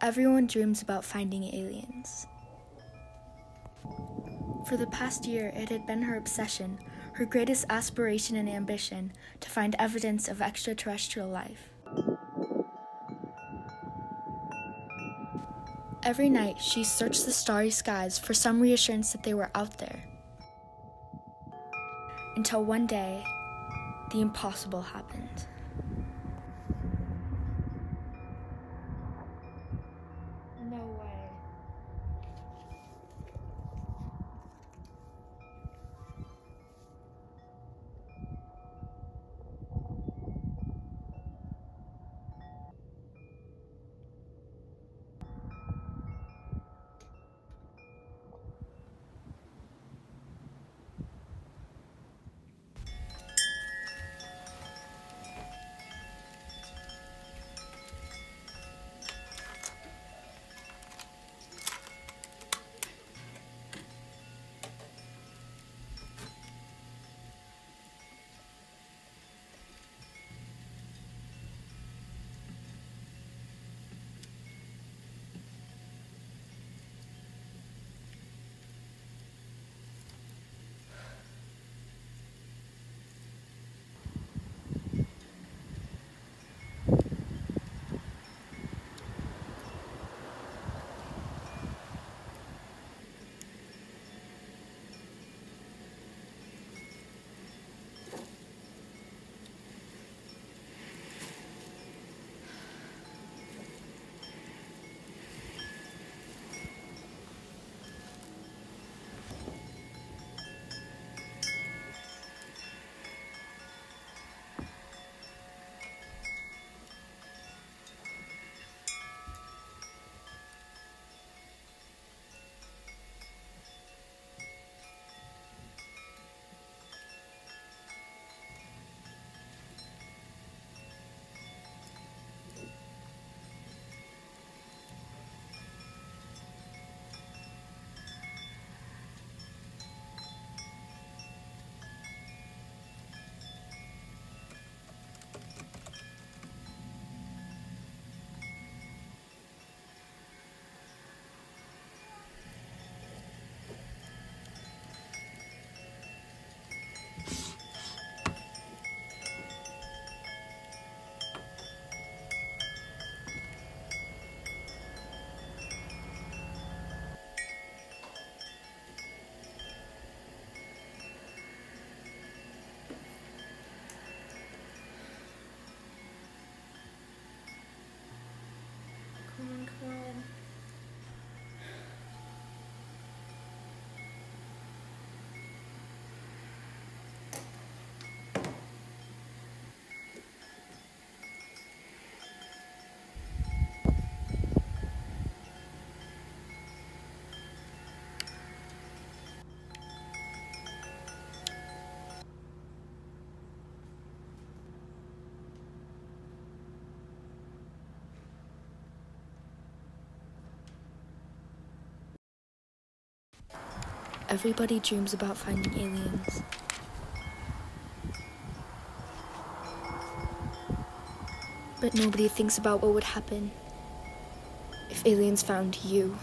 Everyone dreams about finding aliens. For the past year, it had been her obsession, her greatest aspiration and ambition, to find evidence of extraterrestrial life. Every night, she searched the starry skies for some reassurance that they were out there. Until one day, the impossible happened. Everybody dreams about finding aliens. But nobody thinks about what would happen if aliens found you.